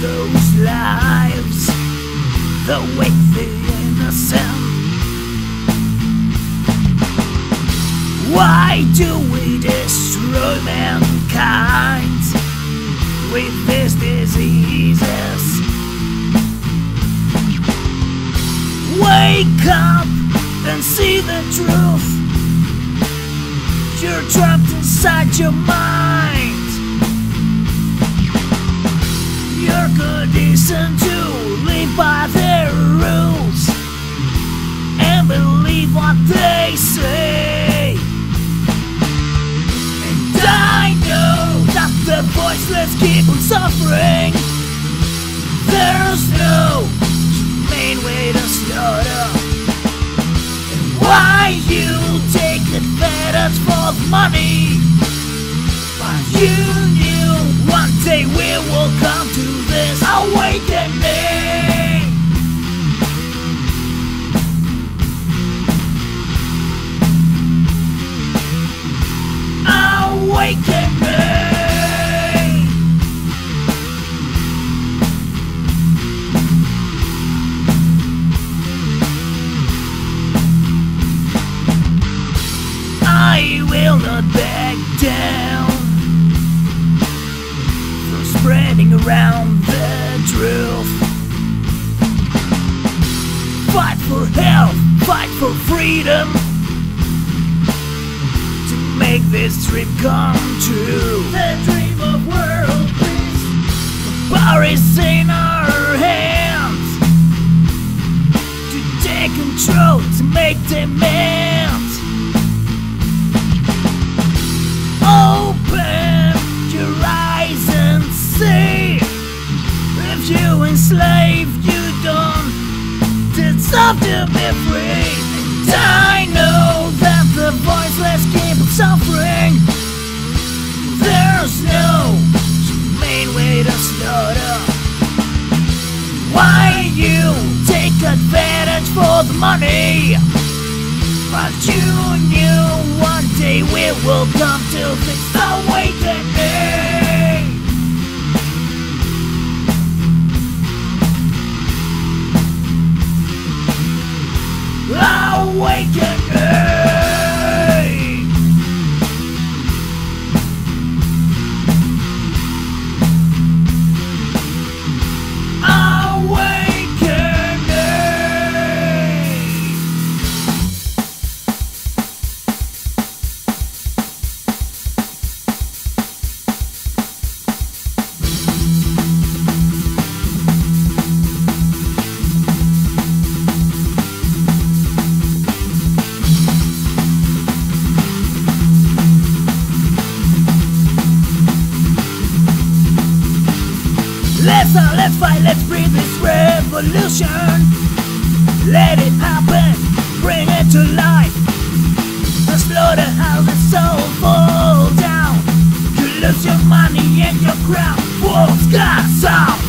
those lives that wake the innocent. Why do we destroy mankind with these diseases? Wake up and see the truth. You're trapped inside your mind. Isn't to live by their rules and believe what they say. And I know that the voiceless keep on suffering. There's no humane way to start up. Why you take advantage for money? But you down from spreading around the truth. Fight for health, fight for freedom to make this dream come true. The dream of world peace. The power is in our hands to take control, to make demands. You enslave, you don't deserve to be free. And I know that the voiceless keep suffering. There's no humane way to up. Why you take advantage for the money? But you knew one day we will come to this awakening. Awakening. Let's uh, let's fight, let's breathe this revolution. Let it happen, bring it to life. The slaughterhouses all fall down. You lose your money and your crown. Gas are full.